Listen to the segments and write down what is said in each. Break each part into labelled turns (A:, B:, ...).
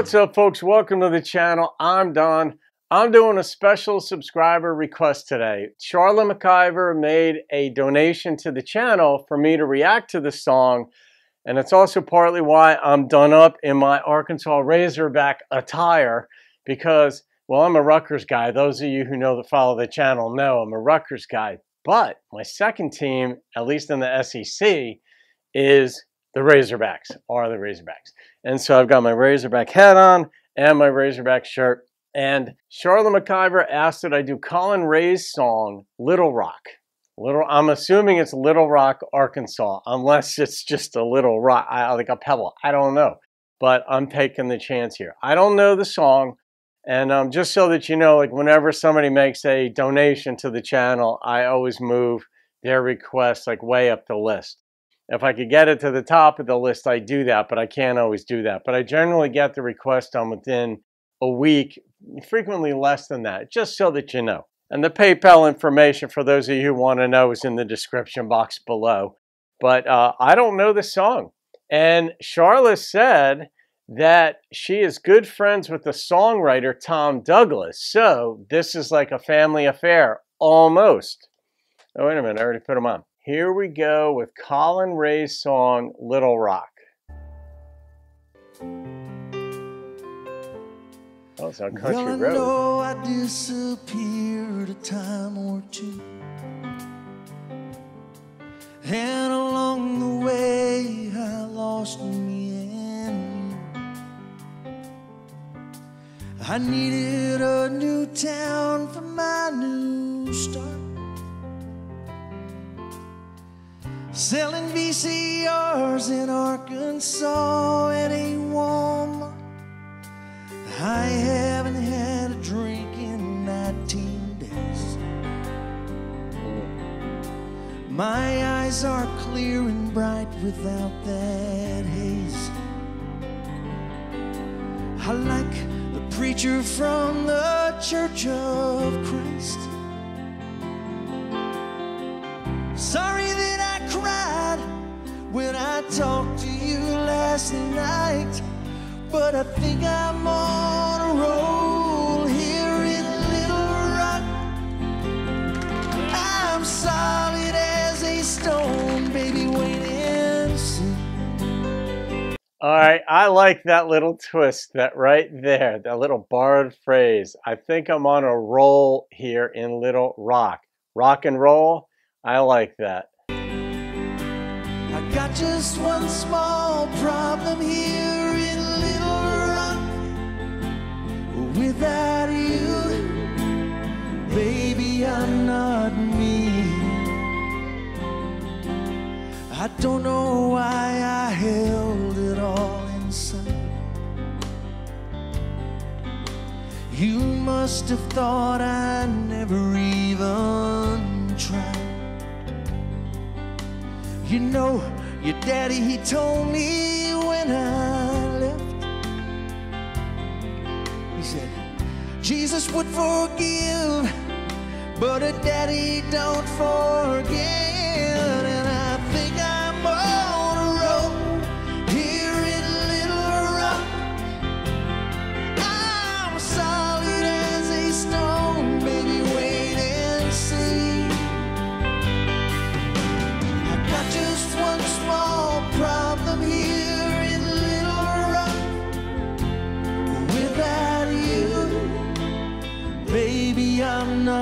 A: What's up, folks? Welcome to the channel. I'm Don. I'm doing a special subscriber request today. Charlotte McIver made a donation to the channel for me to react to the song, and it's also partly why I'm done up in my Arkansas Razorback attire because, well, I'm a Rutgers guy. Those of you who know that follow the channel know I'm a Rutgers guy. But my second team, at least in the SEC, is the Razorbacks, are the Razorbacks. And so I've got my Razorback hat on and my Razorback shirt. And Charlotte McIver asked that I do Collin Raye's song, Little Rock. Little, I'm assuming it's Little Rock, Arkansas, unless it's just a little rock, like a pebble. I don't know, but I'm taking the chance here. I don't know the song, and um, just so that you know, like whenever somebody makes a donation to the channel, I always move their request like way up the list. If I could get it to the top of the list, I do that, but I can't always do that. But I generally get the request done within a week, frequently less than that, just so that you know. And the PayPal information for those of you who want to know is in the description box below. But uh, I don't know the song. And Charlotte said that she is good friends with the songwriter Tom Douglas. So this is like a family affair, almost. Oh, wait a minute, I already put them on. Here we go with Collin Raye's song, Little Rock. Oh, it's on Country well, Road. know I disappeared a time or two. And along the way, I lost me and you. I needed a new town for my new start. Selling VCRs in Arkansas at a Walmart. I haven't had a drink in 19 days. My eyes are clear and bright without that haze. I like the preacher from the Church of Christ. Sorry when I talked to you last night. But I think I'm on a roll here in Little Rock. I'm solid as a stone, baby, wait and see. All right, I like that little twist, that right there, that little borrowed phrase. I think I'm on a roll here in Little Rock. Rock and roll, I like that. Got just one small problem here in Little Rock. Without you, baby, I'm not me. I don't know why I held it all inside. You must have thought I never even tried. You know, your daddy, he told me when I left. He said, Jesus would forgive, but a daddy don't forget.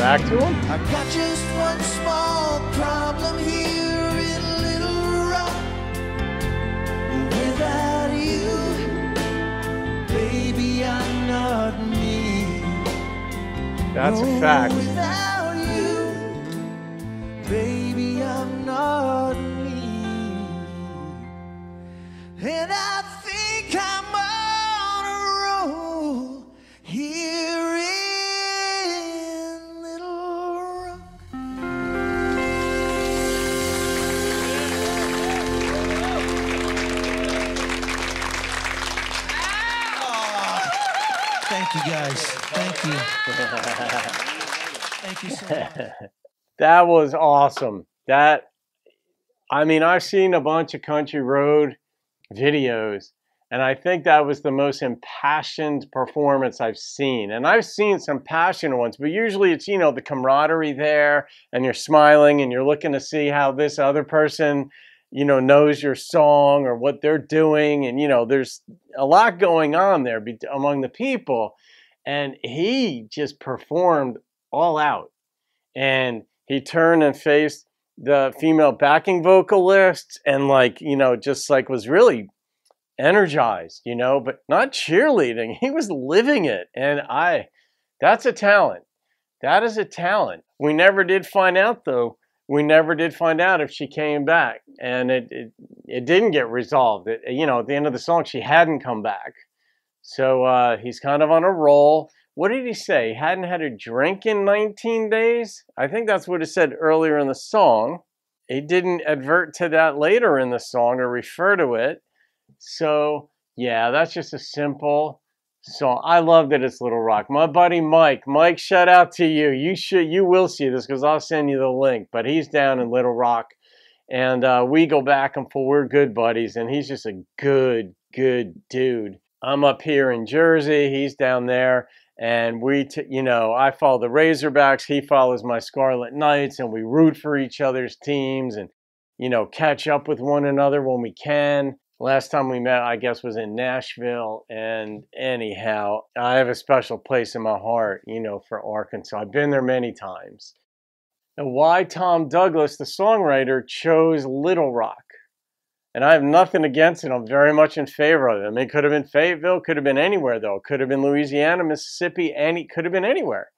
B: react to them?
A: I got just one small problem here in Little Rock. Without you, baby, I'm not me.
B: That's a fact.
A: Without you, baby, I'm not me. And I Thank you, guys. Thank you. Thank you so much.
B: That was awesome. That, I mean, I've seen a bunch of country road videos, and I think that was the most impassioned performance I've seen. And I've seen some passionate ones, but usually it's, you know, the camaraderie there, and you're smiling and you're looking to see how this other person, you know, knows your song or what they're doing. And, you know, there's a lot going on there be- among the people. And he just performed all out. And he turned and faced the female backing vocalists and like you know just like was really energized you know but not cheerleading he was living it and i that's a talent that is a talent we never did find out though we never did find out if she came back and it it, it didn't get resolved it, you know at the end of the song she hadn't come back so uh, he's kind of on a roll what did he say? He hadn't had a drink in 19 days? I think that's what it said earlier in the song. He didn't advert to that later in the song or refer to it. So, yeah, that's just a simple song. I love that it's Little Rock. My buddy Mike, Mike, shout out to you. You should, you will see this because I'll send you the link. But he's down in Little Rock, and uh, we go back and forth. We're good buddies, and he's just a good, good dude. I'm up here in Jersey. He's down there and we, t- you know, I follow the Razorbacks, he follows my Scarlet Knights, and we root for each other's teams and, you know, catch up with one another when we can. Last time we met, I guess, was in Nashville. And anyhow, I have a special place in my heart, you know, for Arkansas. I've been there many times. And why Tom Douglas, the songwriter, chose Little Rock. And I have nothing against it. I'm very much in favor of mean, it could have been Fayetteville, could have been anywhere, though. Could have been Louisiana, Mississippi, any could have been anywhere.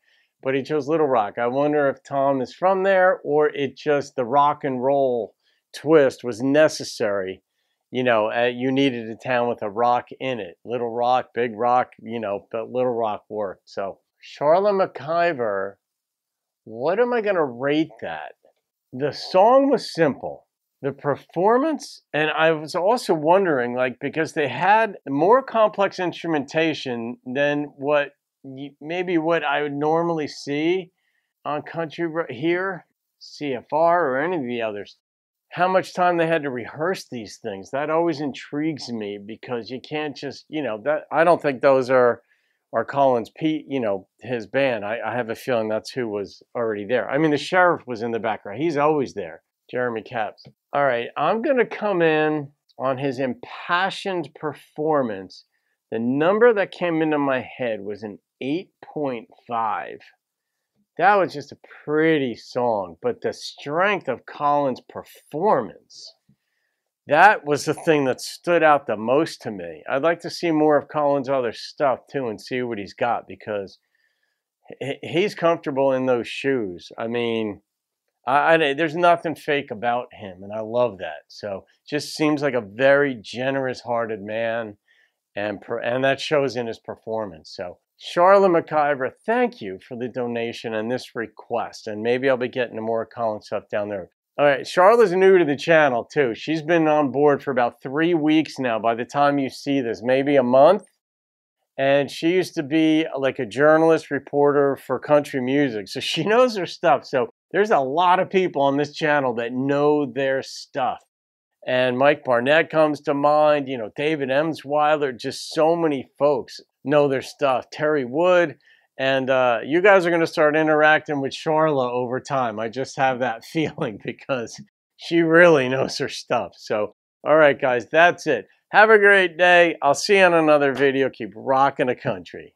B: But he chose Little Rock. I wonder if Tom is from there or it just the rock and roll twist was necessary. You know, uh, you needed a town with a rock in it. Little Rock, Big Rock, you know, but Little Rock worked. So, Charlotte McIver, what am I going to rate that? The song was simple. The performance and i was also wondering like because they had more complex instrumentation than what maybe what i would normally see on country here cfr or any of the others. How much time they had to rehearse these things. That always intrigues me because you can't just you know that i don't think those are are collins pete you know his band I, I have a feeling that's who was already there i mean the sheriff was in the background he's always there Jeremy Capps. All right, I'm going to come in on his impassioned performance. The number that came into my head was an 8.5. That was just a pretty song, but the strength of Collin's performance, that was the thing that stood out the most to me. I'd like to see more of Collin's other stuff too and see what he's got because he's comfortable in those shoes. I mean, I, I, there's nothing fake about him, and I love that. So just seems like a very generous-hearted man, and per, and that shows in his performance. So Charlotte McIver, thank you for the donation and this request, and maybe I'll be getting more Collin stuff down there. All right, Charlotte's new to the channel too. She's been on board for about three weeks now. By the time you see this, maybe a month. And she used to be like a journalist reporter for country music, so she knows her stuff. So there's a lot of people on this channel that know their stuff. And Mike Barnett comes to mind, you know, David Emsweiler, just so many folks know their stuff. Terry Wood, and uh, you guys are going to start interacting with Charla over time. I just have that feeling because she really knows her stuff. So, all right, guys, that's it. Have a great day. I'll see you on another video. Keep rocking the country.